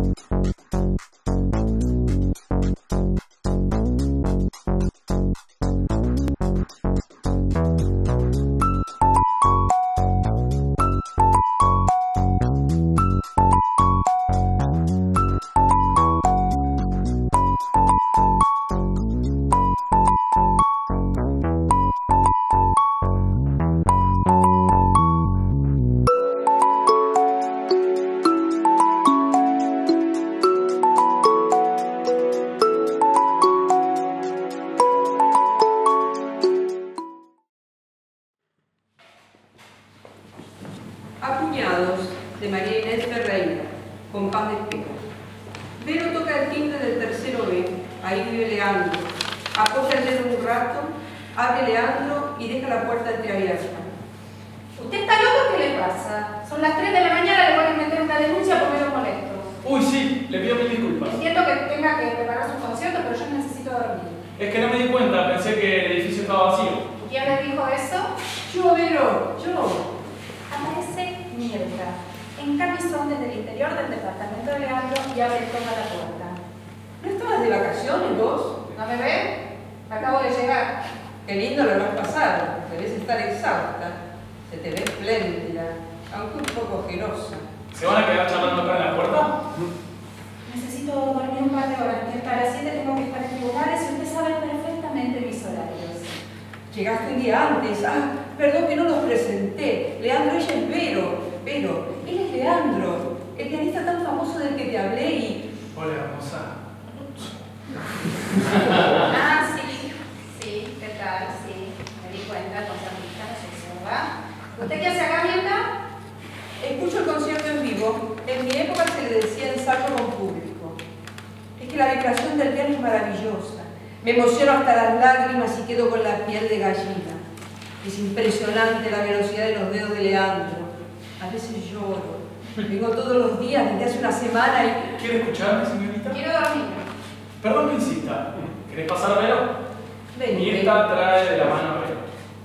あ! Ahí vive Leandro. Apoya el dedo un rato, abre Leandro y deja la puerta entreabierta. ¿Usted está loco? ¿Qué le pasa? Son las 3 de la mañana, le voy a meter una denuncia por medio molesto. Uy, sí, le pido mil disculpas. Entiendo que tenga que preparar su concierto, pero yo necesito dormir. Es que no me di cuenta, pensé que el edificio estaba vacío. ¿Quién le dijo eso? Yo, Vero, yo. Aparece Mirta. En camisón desde el interior del departamento de Leandro y abre toda la puerta. ¿No estabas de vacaciones vos? ¿No me ve? Acabo de llegar. Qué lindo lo habrás pasado. Debes estar exhausta. Se te ve espléndida, aunque un poco ojerosa. ¿Se van a quedar charlando acá en la puerta? Necesito dormir un par de horas. que Hasta las 7 tengo que estar en tribunales y usted sabe perfectamente mis horarios. Llegaste un día antes. Ah, perdón que no los presenté. Leandro, ella es Vero. Vero, él es Leandro, el pianista tan famoso del que te hablé y... Hola, hermosa. Ah, sí, sí, ¿qué tal? Sí, me di cuenta, con Santita no se observa. ¿Usted qué hace acá, Mirta? Escucho el concierto en vivo. En mi época se le decía ensayo con público. Es que la vibración del piano es maravillosa. Me emociono hasta las lágrimas y quedo con la piel de gallina. Es impresionante la velocidad de los dedos de Leandro. A veces lloro. Vengo todos los días desde hace una semana y... ¿Quiere escucharme, señorita? Quiero dormir. Perdón que insista. ¿Querés pasar a verlo? Vení, Mirta trae de la mano a Vero.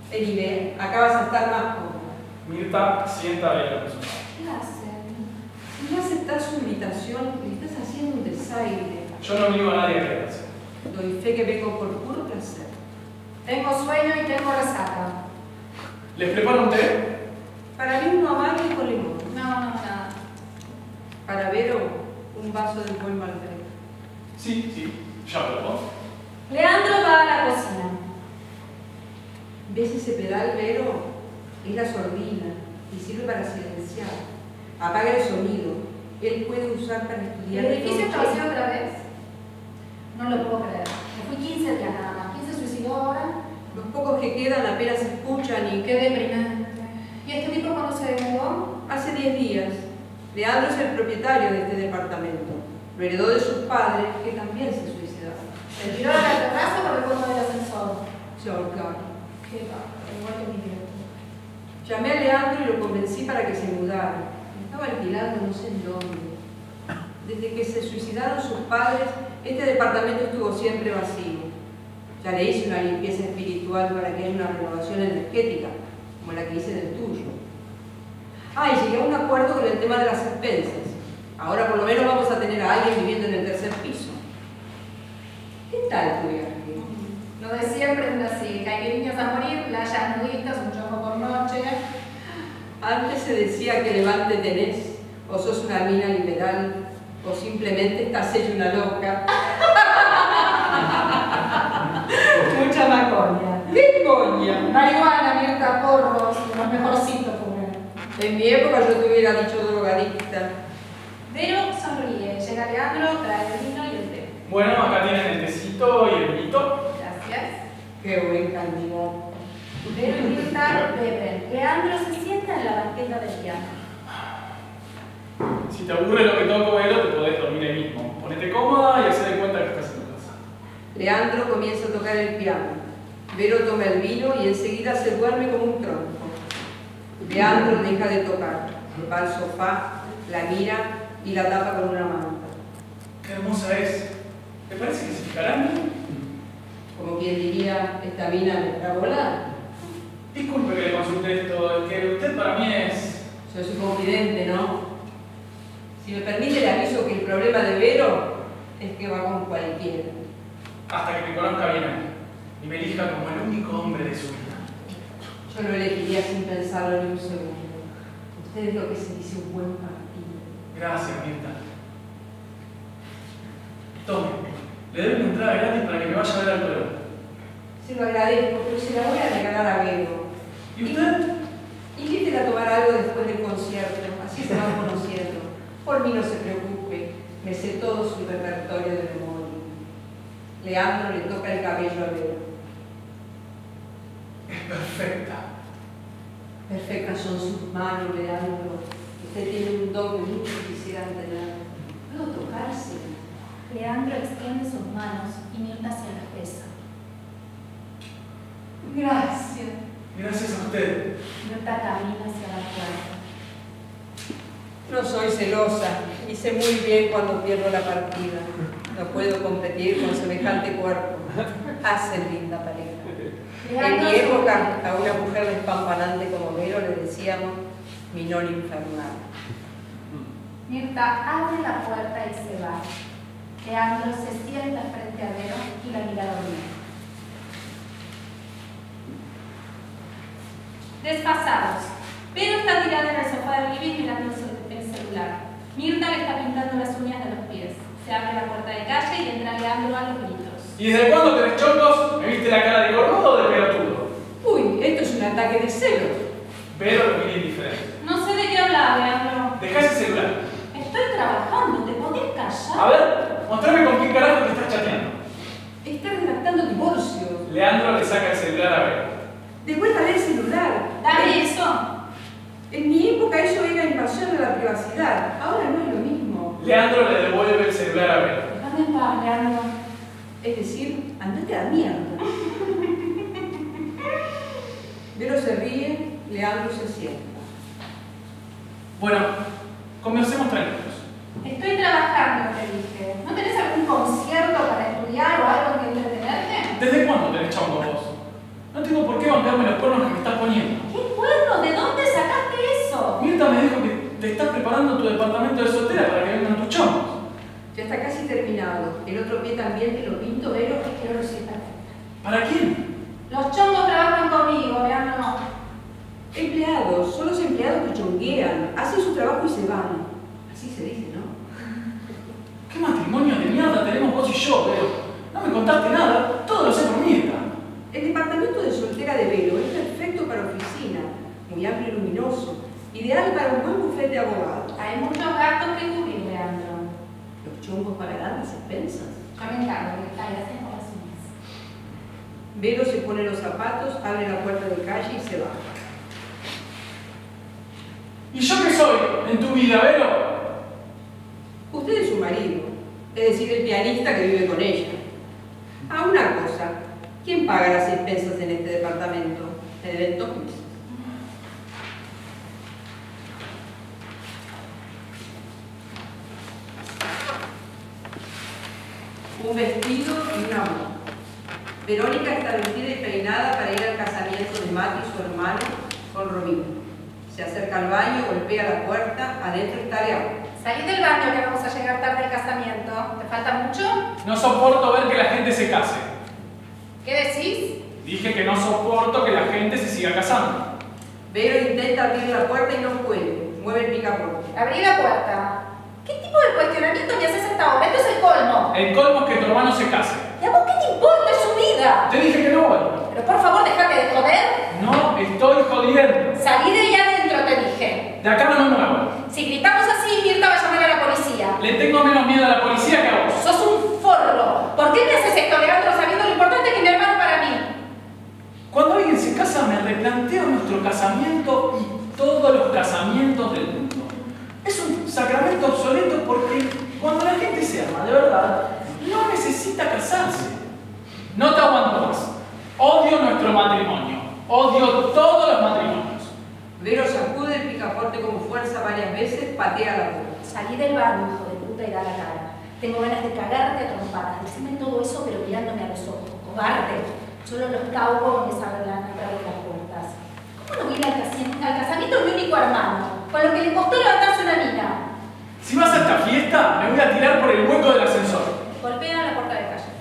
Vení, ven. Acá vas a estar más cómoda. Mirta sienta a Vero. ¿Qué hacen? Si no aceptás su invitación, le estás haciendo un desaire. Yo no obligo a nadie a quedarse. Doy fe que vengo por puro placer. Tengo sueño y tengo resaca. ¿Les preparo un té? Para mí uno amargo y con limón. No, no, nada. Para Vero, un vaso de buen Malbec. Sí, sí. Ya probó. Leandro va a la cocina. ¿Ves ese pedal, Vero? Es la sordina y sirve para silenciar. Apaga el sonido. Él puede usar para estudiar. ¿El edificio está vacío otra vez? No lo puedo creer. Me fui 15 días nada más. ¿Quién se suicidó ahora? Los pocos que quedan apenas escuchan y... Qué deprimente. ¿Y este tipo cuándo se mudó? Hace 10 días. Leandro es el propietario de este departamento. Lo heredó de sus padres, que también se suicidaron. Se tiró a la terraza por el fondo del ascensor. Se ahorcaron. Qué bárbaro, igual que mi viejo. Llamé a Leandro y lo convencí para que se mudara. Estaba alquilando no sé en dónde. Desde que se suicidaron sus padres, este departamento estuvo siempre vacío. Ya le hice una limpieza espiritual para que haya una renovación energética, como la que hice del tuyo. Ah, y llegué a un acuerdo con el tema de las expensas. Ahora por lo menos vamos a tener a alguien viviendo en el tercer piso. ¿Qué tal tu viaje? Lo de siempre es así, caipirinhas a morir, playas nuditas, un choco por noche. Antes se decía que levante tenés, o sos una mina liberal, o simplemente estás hecha una loca. Mucha macoña. ¿Qué coña? Marihuana, Mirta, porros, los mejorcitos fumé. En mi época yo te hubiera dicho drogadicta. Vero sonríe, llega Leandro, trae el vino y el té. Bueno, acá tienen el tecito y el vinito. Gracias. Qué buen candidato. Vero y Mirta beben. Leandro se sienta en la banqueta del piano. Si te aburre lo que toco, Vero, te podés dormir ahí mismo. Ponete cómoda y hacé de cuenta que estás en tu casa. Leandro comienza a tocar el piano. Vero toma el vino y enseguida se duerme como un tronco. Leandro deja de tocar. Va al sofá, la mira y la tapa con una manta. Qué hermosa es. ¿Te parece que se fijará en mí? Como quien diría, esta mina me está volando. Disculpe que le consulte esto, es que usted para mí es... Soy su confidente, ¿no? Si me permite le aviso que el problema de Vero es que va con cualquiera. Hasta que me conozca bien y me elija como el único hombre de su vida. Yo lo elegiría sin pensarlo ni un segundo. Usted es lo que se dice un buen partido. Gracias, Mirta. Tome, le doy una entrada gratis para que me vaya a ver al pueblo. Se lo agradezco, pero se la voy a regalar a Vero. ¿Y usted? Invítela a tomar algo después del concierto, así se van conociendo. Por mí no se preocupe, me sé todo su repertorio de memoria. Leandro le toca el cabello a Vero. Es perfecta. Perfectas son sus manos, Leandro. Usted tiene un don que muchos quisieran tener. ¿Puedo tocarse? Leandro extiende sus manos y Mirta se las besa. Gracias. Gracias a usted. Mirta camina hacia la puerta. No soy celosa y sé muy bien cuando pierdo la partida. No puedo competir con semejante cuerpo. Hacen linda pareja. En mi época, a una mujer despampanante como Vero le decíamos minón infernal. Mirta abre la puerta y se va. Leandro se sienta frente a Vero y la mira dormir. Desfasados. Vero está tirada en el sofá del living mirando el cel- el celular. Mirta le está pintando las uñas de los pies. Se abre la puerta de calle y entra Leandro a los gritos. ¿Y desde cuándo tenés chocos? ¿Me viste la cara de cornudo o de pelotudo? Uy, esto es un ataque de celos. Pero lo mira indiferente. Hablar, Leandro. Deja ese celular. Estoy trabajando, ¿te podés A callar? ver, mostrame con quién carajo te estás chateando. Está redactando divorcio. Leandro le saca el celular a Vero. Devuélvale el celular. Dame eso. En mi época eso era invasión de la privacidad. Ahora no es lo mismo. Leandro le devuelve el celular a Vero. Déjame en paz, Leandro. Es decir, andate a la mierda. Vero se ríe, Leandro se sienta. Bueno, conversemos tranquilos. Estoy trabajando, te dije. ¿No tenés algún concierto para estudiar o algo que entretenerte? ¿Desde cuándo tenés chongo vos? No tengo por qué bancarme los cuernos que me estás poniendo. ¿Qué cuerno? ¿De dónde sacaste eso? Mirta me dijo que te estás preparando tu departamento de soltera para que vengan tus chongos. Ya está casi terminado. El otro pie también te lo pinto, Vero. Es que no lo sé perfecto. ¿Para quién? Los chongos trabajan conmigo, Leandro. Empleados, son los hacen su trabajo y se van. Así se dice, ¿no? ¿Qué matrimonio de mierda tenemos vos y yo, Vero? No me contaste nada, todo lo sé por Mirta. El departamento de soltera de Vero es perfecto para oficina, muy amplio y luminoso, ideal para un buen bufete de abogados. Hay muchos gastos que cubrir, Leandro. Los chongos pagarán las expensas. Yo me encargo, gracias por las uñas. Vero se pone los zapatos, abre la puerta de calle y se va. ¿Y yo qué soy en tu vida, Vero? Usted es su marido, es decir, el pianista que vive con ella. Ah, una cosa, ¿quién paga las expensas en este departamento? El evento. Un vestido y una boda. Verónica está vestida y peinada para ir al casamiento de Mati, su hermano, con Romino. Se acerca al baño, golpea la puerta, adentro está Leandro. Salí del baño que vamos a llegar tarde al casamiento. ¿Te falta mucho? No soporto ver que la gente se case. ¿Qué decís? Dije que no soporto que la gente se siga casando. Vero intenta abrir la puerta y no puede. Mueve el picaporte. Abrí la puerta. ¿Qué tipo de cuestionamiento me haces hasta ahora? Esto es el colmo. El colmo es que tu hermano se case. ¿Y a vos qué te importa Es su vida? Te dije que no. Pero por favor, déjate de joder. No estoy jodiendo. Salí de ahí adentro, te dije. De acá no me muevo. Si gritamos así, Mirta va a llamar a la policía. Le tengo menos miedo a la policía que a vos. Sos un forro. ¿Por qué me haces esto, Leandro, sabiendo lo importante que es mi hermano para mí? Cuando alguien se casa me replanteo nuestro casamiento y todos los casamientos del mundo. Es un sacramento obsoleto porque cuando la gente se ama de verdad, no necesita casarse. No te aguanto más. Odio nuestro matrimonio. Odio todos los matrimonios. Vero sacude el picaporte con fuerza varias veces, patea la puerta. Salí del baño, hijo de puta, y da la cara. Tengo ganas de cagarte a trompadas. Decime todo eso, pero mirándome a los ojos. Cobarde. Solo los cowboys abren la abren las puertas. ¿Cómo no voy a ir al casamiento, al casamiento de mi único hermano? Con lo que le costó levantarse una mina. Si vas a esta fiesta, me voy a tirar por el hueco del ascensor. Golpea la puerta de calle.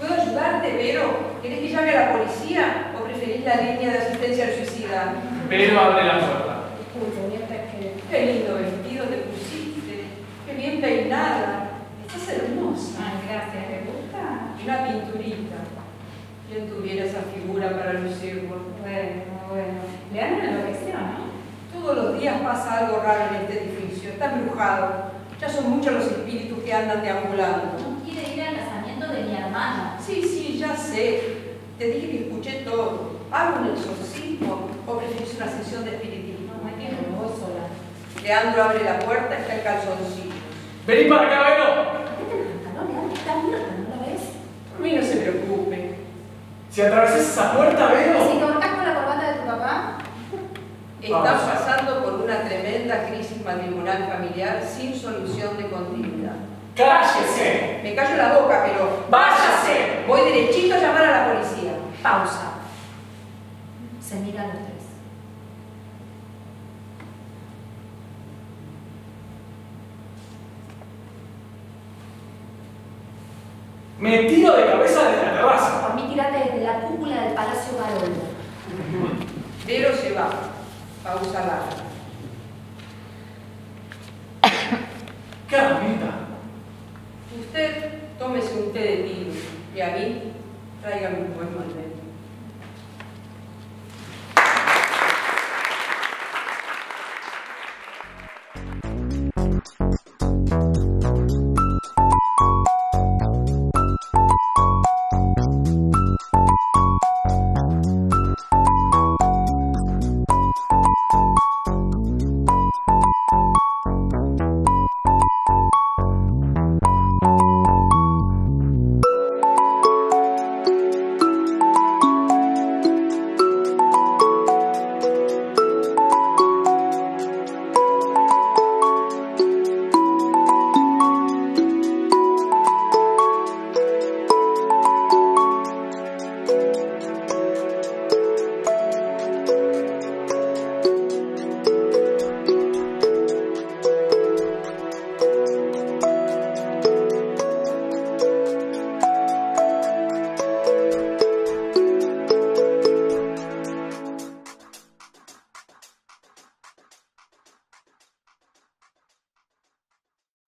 ¿Puedo ayudarte, Vero? ¿Querés que llame a la policía o preferís la línea de asistencia al suicida? Pero abre la puerta. Disculpe, mientras que... Qué lindo vestido te pusiste. Qué bien peinada. Estás hermosa. Ay, gracias, ¿le gusta? Una pinturita. ¿Quién tuviera esa figura para lucirlo? Bueno, bueno. Le han enloquecido, ¿no? Todos los días pasa algo raro en este edificio. Está embrujado. Ya son muchos los espíritus que andan deambulando. No quiere ir al casamiento de mi hermano. Ya sé. Te dije que escuché todo. ¿Hago un exorcismo o preferís una sesión de espiritismo? No, no entiendo, me voy sola. Leandro abre la puerta, está el calzoncillo. Vení para acá, Vero. Leandro, está muerta, ¿no la ves? Por mí no se preocupe. Si atravesás esa puerta, Si Vero. te ahorcas con la corbata de tu papá, Están Vamos. pasando por una tremenda crisis matrimonial familiar sin solución de continuidad. ¡Cállese! Me callo la boca, pero... ¡Váyase! Voy derechito a llamar a la policía. pausa. Se miran los tres. Me tiro de cabeza desde la terraza. Por mí tirate desde la cúpula del Palacio Garoldo. Vero se va. Pausa larga. Carmita. Usted tómese un té de tilo y a mí tráigame un buen mandel.